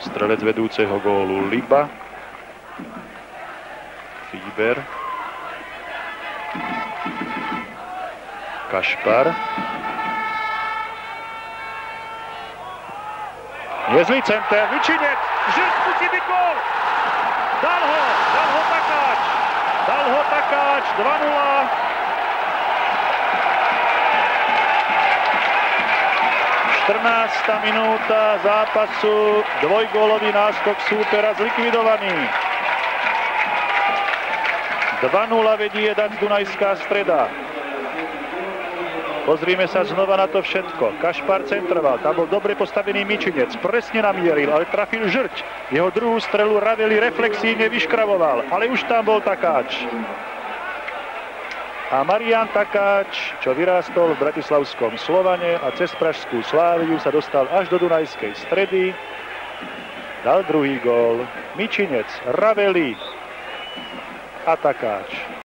Strelec vedúceho gólu Liba. Fíber. Kašpar. Nezlý center, Vyčinec, musí byť gól! Dal ho, dal ho Takáč, dal ho Takáč, 2-0. 14. minúta zápasu, dvojgólový náskok súpera zlikvidovaný. 2-0 vedie Dac Dunajská streda. Pozrime sa znova na to všetko. Kašpar centroval, tam bol dobre postavený Mičinec, presne namieril, ale trafil žrť. Jeho druhú strelu Raveli reflexívne vyškravoval, ale už tam bol takáč. A Marian Takáč, čo vyrástol v Bratislavskom Slovane a cez Pražskú Sláviu sa dostal až do Dunajskej stredy, dal druhý gól. Mičinec, Raveli a Takáč.